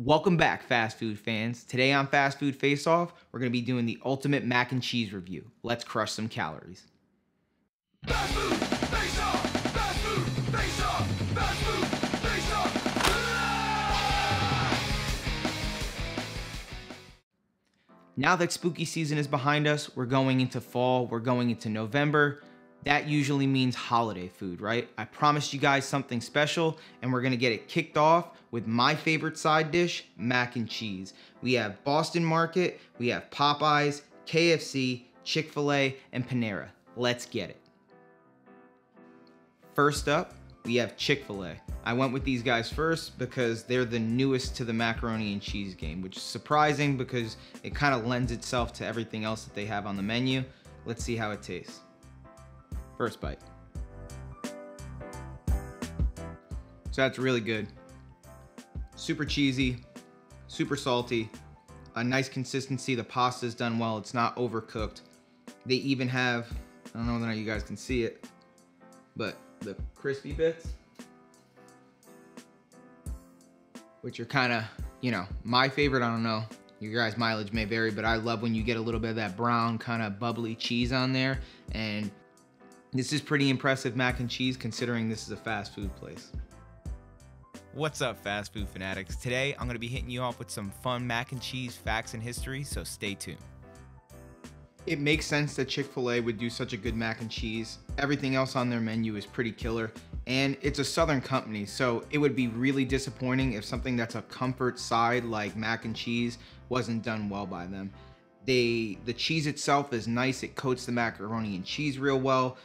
Welcome back, fast food fans. Today on Fast Food Face Off, we're going to be doing the ultimate mac and cheese review. Let's crush some calories. Fast food, face off! Fast food, face off! Fast food, face off! Now that spooky season is behind us, we're going into fall, we're going into November. That usually means holiday food, right? I promised you guys something special, and we're gonna get it kicked off with my favorite side dish, mac and cheese. We have Boston Market, we have Popeyes, KFC, Chick fil A, and Panera. Let's get it. First up, we have Chick fil A. I went with these guys first because they're the newest to the macaroni and cheese game, which is surprising because it kind of lends itself to everything else that they have on the menu. Let's see how it tastes. First bite. So that's really good. Super cheesy, super salty, a nice consistency. The pasta's done well, it's not overcooked. They even have, I don't know whether you guys can see it, but the crispy bits, which are kind of, you know, my favorite. I don't know. Your guys' mileage may vary, but I love when you get a little bit of that brown kind of bubbly cheese on there. And this is pretty impressive mac and cheese considering this is a fast food place. What's up, fast food fanatics? Today, I'm gonna be hitting you off with some fun mac and cheese facts and history, so stay tuned. It makes sense that Chick fil A would do such a good mac and cheese. Everything else on their menu is pretty killer, and it's a southern company, so it would be really disappointing if something that's a comfort side like mac and cheese wasn't done well by them. They, the cheese itself is nice, it coats the macaroni and cheese real well.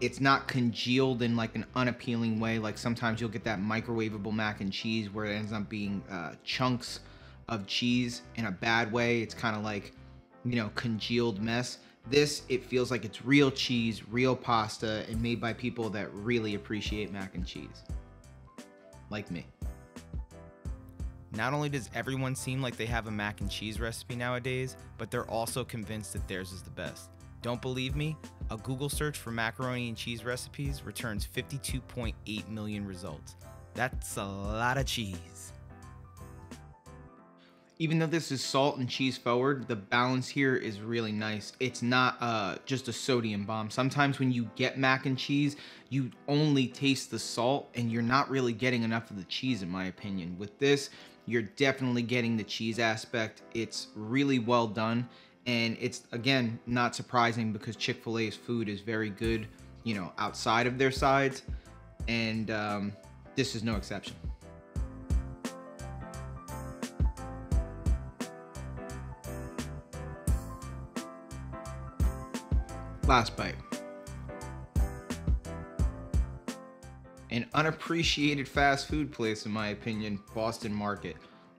It's not congealed in like an unappealing way, like sometimes you'll get that microwavable mac and cheese where it ends up being uh, chunks of cheese in a bad way. It's kind of like you know, congealed mess. This, it feels like it's real cheese, real pasta, and made by people that really appreciate mac and cheese. Like me. Not only does everyone seem like they have a mac and cheese recipe nowadays, but they're also convinced that theirs is the best. Don't believe me? A Google search for macaroni and cheese recipes returns 52.8 million results. That's a lot of cheese. Even though this is salt and cheese forward, the balance here is really nice. It's not uh, just a sodium bomb. Sometimes when you get mac and cheese, you only taste the salt and you're not really getting enough of the cheese in my opinion. With this, you're definitely getting the cheese aspect. It's really well done and it's again not surprising because Chick-fil-A's food is very good, you know, outside of their sides and um, this is no exception. Last bite. An unappreciated fast food place, in my opinion, Boston Market.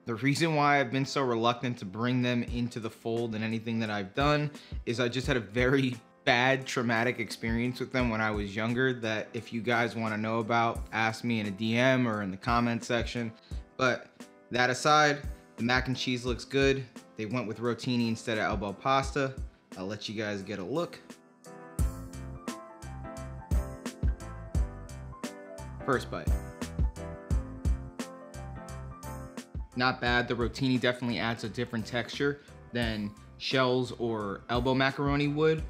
The reason why I've been so reluctant to bring them into the fold in anything that I've done is I just had a very bad traumatic experience with them when I was younger that if you guys want to know about, ask me in a DM or in the comment section. But that aside, the mac and cheese looks good. They went with rotini instead of elbow pasta. I'll let you guys get a look. First bite. Not bad. The rotini definitely adds a different texture than shells or elbow macaroni would.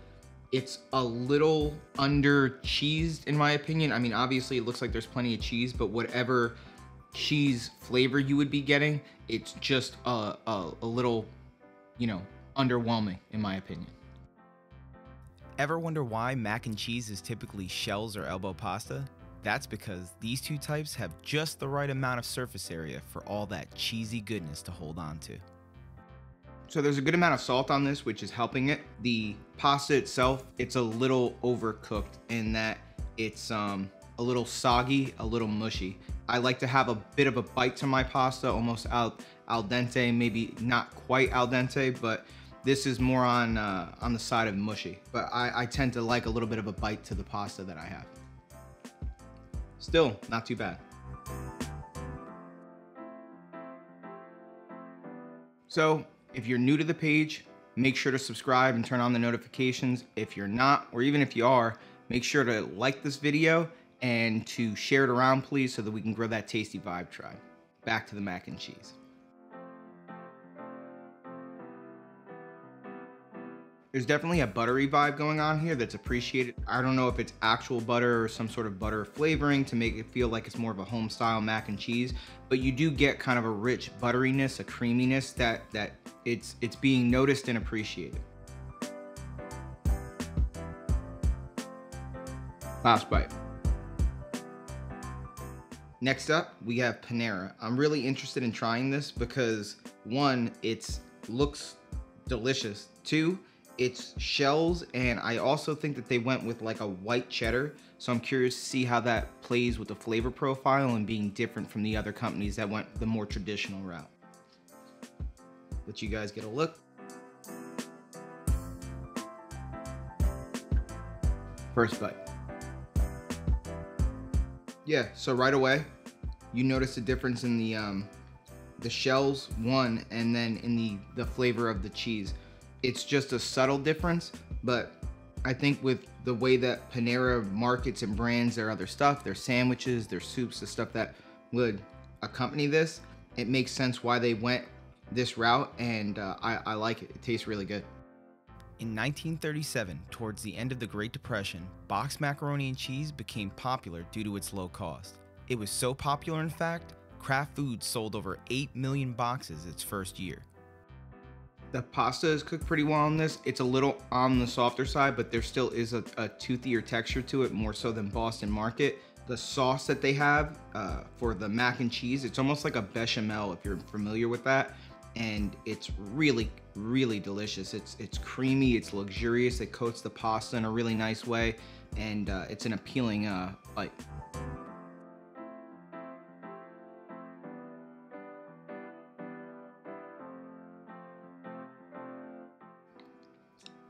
It's a little under cheesed in my opinion. I mean, obviously it looks like there's plenty of cheese, but whatever cheese flavor you would be getting, it's just a, a, a little, you know, underwhelming in my opinion. Ever wonder why mac and cheese is typically shells or elbow pasta? That's because these two types have just the right amount of surface area for all that cheesy goodness to hold on to. So there's a good amount of salt on this, which is helping it. The pasta itself, it's a little overcooked in that it's um, a little soggy, a little mushy. I like to have a bit of a bite to my pasta, almost al, al dente, maybe not quite al dente, but this is more on uh, on the side of mushy. But I, I tend to like a little bit of a bite to the pasta that I have. Still, not too bad. So, if you're new to the page, make sure to subscribe and turn on the notifications. If you're not, or even if you are, make sure to like this video and to share it around, please, so that we can grow that tasty vibe tribe. Back to the mac and cheese. There's definitely a buttery vibe going on here that's appreciated. I don't know if it's actual butter or some sort of butter flavoring to make it feel like it's more of a home style mac and cheese, but you do get kind of a rich butteriness, a creaminess that that it's it's being noticed and appreciated. Last bite. Next up, we have Panera. I'm really interested in trying this because one, it looks delicious. Two, it's shells, and I also think that they went with like a white cheddar. So I'm curious to see how that plays with the flavor profile and being different from the other companies that went the more traditional route. Let you guys get a look. First bite. Yeah, so right away, you notice a difference in the um, the shells, one, and then in the, the flavor of the cheese. It's just a subtle difference, but I think with the way that Panera markets and brands their other stuff, their sandwiches, their soups, the stuff that would accompany this, it makes sense why they went this route, and uh, I, I like it. It tastes really good. In 1937, towards the end of the Great Depression, boxed macaroni and cheese became popular due to its low cost. It was so popular, in fact, Kraft Foods sold over 8 million boxes its first year. The pasta is cooked pretty well on this. It's a little on the softer side, but there still is a, a toothier texture to it, more so than Boston Market. The sauce that they have uh, for the mac and cheese, it's almost like a bechamel if you're familiar with that. And it's really, really delicious. It's it's creamy, it's luxurious, it coats the pasta in a really nice way, and uh, it's an appealing uh, bite.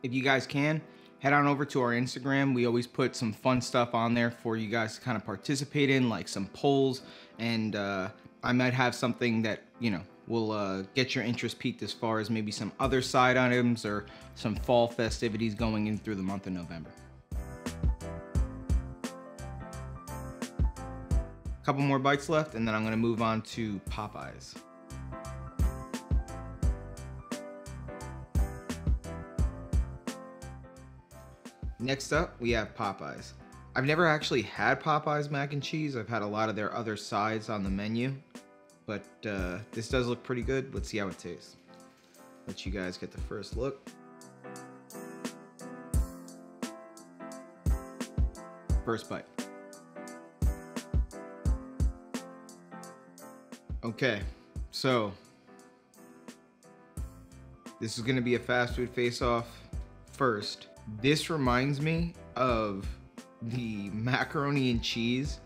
If you guys can, head on over to our Instagram. We always put some fun stuff on there for you guys to kind of participate in, like some polls. And uh, I might have something that, you know, will uh, get your interest peaked as far as maybe some other side items or some fall festivities going in through the month of November. A Couple more bites left, and then I'm gonna move on to Popeyes. Next up, we have Popeyes. I've never actually had Popeyes mac and cheese. I've had a lot of their other sides on the menu, but uh, this does look pretty good. Let's see how it tastes. Let you guys get the first look. First bite. Okay, so this is gonna be a fast food face-off first. This reminds me of the macaroni and cheese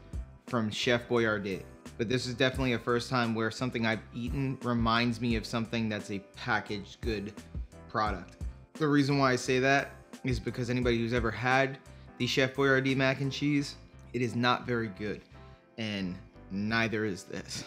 from Chef Boyardee. But this is definitely a first time where something I've eaten reminds me of something that's a packaged good product. The reason why I say that is because anybody who's ever had the Chef Boyardee mac and cheese, it is not very good. And neither is this.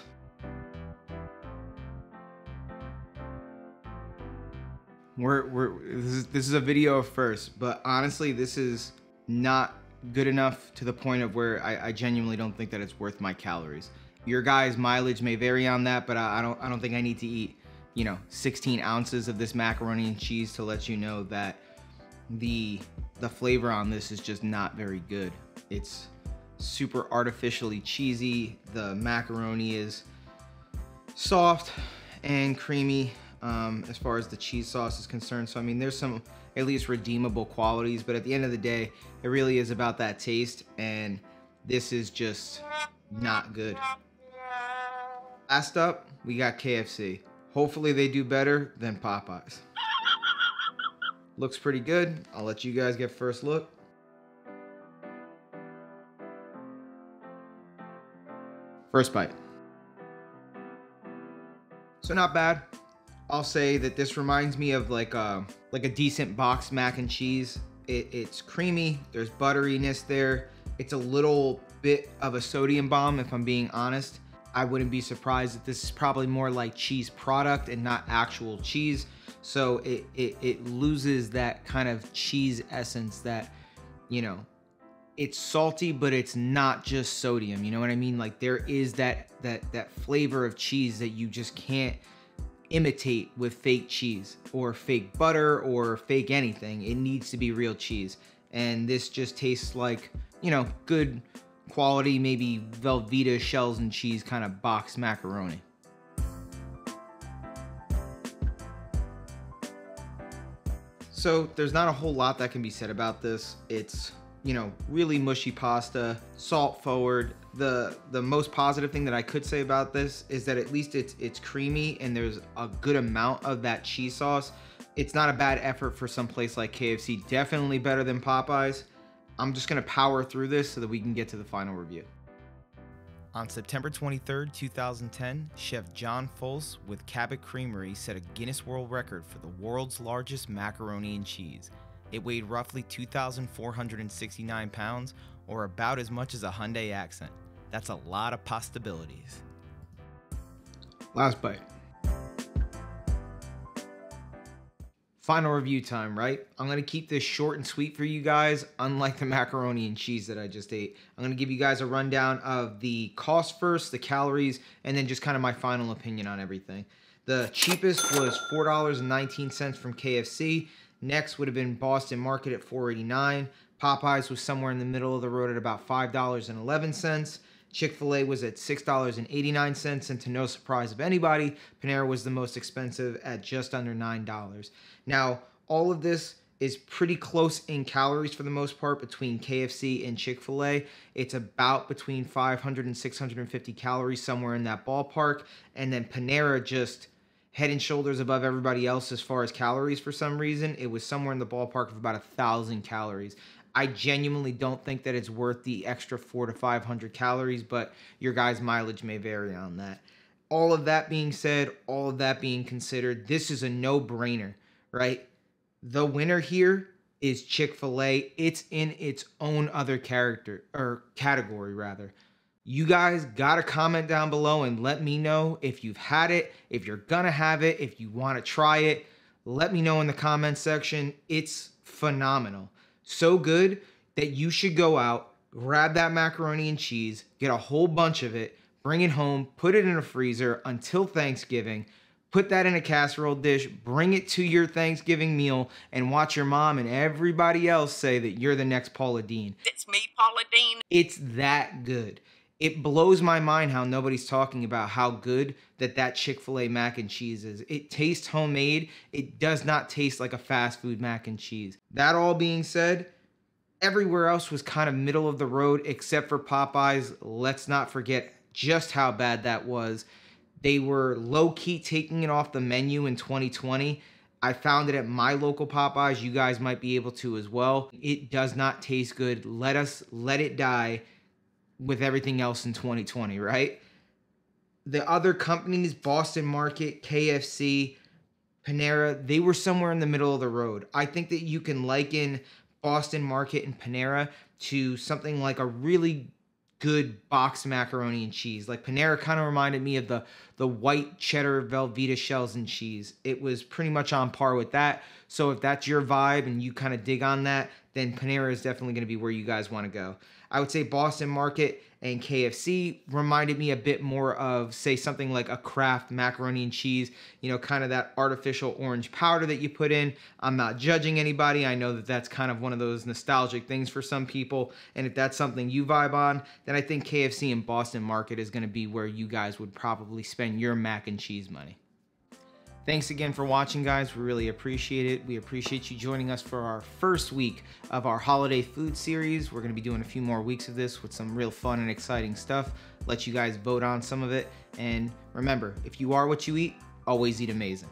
We're, we're this is this is a video of first, but honestly, this is not good enough to the point of where I, I genuinely don't think that it's worth my calories. Your guys' mileage may vary on that, but I, I don't I don't think I need to eat, you know, 16 ounces of this macaroni and cheese to let you know that the the flavor on this is just not very good. It's super artificially cheesy. The macaroni is soft and creamy um, as far as the cheese sauce is concerned. So, I mean, there's some at least redeemable qualities, but at the end of the day, it really is about that taste, and this is just not good. Last up, we got KFC. Hopefully, they do better than Popeyes. Looks pretty good. I'll let you guys get first look. First bite. So not bad. I'll say that this reminds me of like a like a decent box mac and cheese. It, it's creamy. There's butteriness there. It's a little bit of a sodium bomb, if I'm being honest. I wouldn't be surprised that this is probably more like cheese product and not actual cheese. So it, it, it loses that kind of cheese essence that, you know, it's salty, but it's not just sodium. You know what I mean? Like there is that that that flavor of cheese that you just can't imitate with fake cheese or fake butter or fake anything. It needs to be real cheese. And this just tastes like, you know, good quality, maybe Velveeta shells and cheese kind of box macaroni. So there's not a whole lot that can be said about this. It's you know really mushy pasta, salt forward. The the most positive thing that I could say about this is that at least it's it's creamy and there's a good amount of that cheese sauce. It's not a bad effort for some place like KFC. Definitely better than Popeyes. I'm just gonna power through this so that we can get to the final review. On September 23, 2010, Chef John Folse with Cabot Creamery set a Guinness World Record for the world's largest macaroni and cheese. It weighed roughly 2,469 pounds, or about as much as a Hyundai accent. That's a lot of possibilities. Last bite. Final review time, right? I'm gonna keep this short and sweet for you guys, unlike the macaroni and cheese that I just ate. I'm gonna give you guys a rundown of the cost first, the calories, and then just kind of my final opinion on everything. The cheapest was $4.19 from KFC. Next would have been Boston Market at $4.89. Popeyes was somewhere in the middle of the road at about $5.11. Chick fil A was at $6.89, and to no surprise of anybody, Panera was the most expensive at just under $9. Now, all of this is pretty close in calories for the most part between KFC and Chick fil A. It's about between 500 and 650 calories, somewhere in that ballpark. And then Panera just head and shoulders above everybody else as far as calories for some reason. It was somewhere in the ballpark of about a thousand calories. I genuinely don't think that it's worth the extra four to 500 calories, but your guys' mileage may vary on that. All of that being said, all of that being considered, this is a no brainer, right? The winner here is Chick fil A. It's in its own other character or category, rather. You guys got to comment down below and let me know if you've had it, if you're gonna have it, if you want to try it. Let me know in the comment section. It's phenomenal so good that you should go out, grab that macaroni and cheese, get a whole bunch of it, bring it home, put it in a freezer until Thanksgiving, put that in a casserole dish, bring it to your Thanksgiving meal, and watch your mom and everybody else say that you're the next Paula Deen. It's me, Paula Deen. It's that good. It blows my mind how nobody's talking about how good that that Chick-fil-A mac and cheese is. It tastes homemade. It does not taste like a fast food mac and cheese. That all being said, everywhere else was kind of middle of the road except for Popeyes. Let's not forget just how bad that was. They were low key taking it off the menu in 2020. I found it at my local Popeyes. You guys might be able to as well. It does not taste good. Let us let it die with everything else in 2020, right? The other companies, Boston Market, KFC, Panera, they were somewhere in the middle of the road. I think that you can liken Boston Market and Panera to something like a really good box macaroni and cheese. Like Panera kind of reminded me of the the white cheddar Velveeta shells and cheese. It was pretty much on par with that. So if that's your vibe and you kind of dig on that, then Panera is definitely going to be where you guys want to go. I would say Boston Market and KFC reminded me a bit more of, say, something like a Kraft macaroni and cheese, you know, kind of that artificial orange powder that you put in. I'm not judging anybody. I know that that's kind of one of those nostalgic things for some people. And if that's something you vibe on, then I think KFC and Boston Market is going to be where you guys would probably spend your mac and cheese money. Thanks again for watching, guys. We really appreciate it. We appreciate you joining us for our first week of our holiday food series. We're going to be doing a few more weeks of this with some real fun and exciting stuff. Let you guys vote on some of it. And remember, if you are what you eat, always eat amazing.